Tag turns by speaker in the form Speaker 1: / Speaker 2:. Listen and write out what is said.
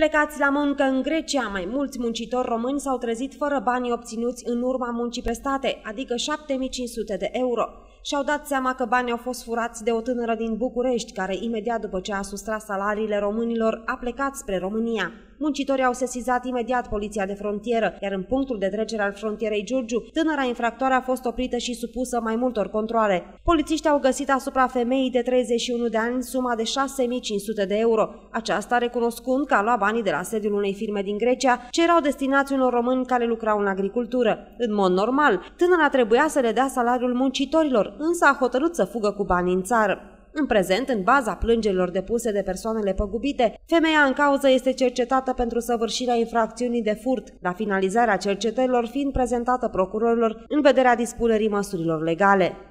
Speaker 1: Plecați la muncă în Grecia, mai mulți muncitori români s-au trezit fără banii obținuți în urma muncii prestate, adică 7500 de euro. Și-au dat seama că banii au fost furați de o tânără din București, care imediat după ce a sustras salariile românilor a plecat spre România. Muncitorii au sesizat imediat poliția de frontieră, iar în punctul de trecere al frontierei Giurgiu, tânăra infractoare a fost oprită și supusă mai multor controle. Polițiștii au găsit asupra femeii de 31 de ani suma de 6500 de euro, aceasta recunoscând că a luat banii de la sediul unei firme din Grecia, ce erau destinați unor români care lucrau în agricultură. În mod normal, tânăra trebuia să le dea salariul muncitorilor, însă a hotărât să fugă cu banii în țară. În prezent, în baza plângerilor depuse de persoanele păgubite, femeia în cauză este cercetată pentru săvârșirea infracțiunii de furt, la finalizarea cercetărilor fiind prezentată procurorilor în vederea dispunerii măsurilor legale.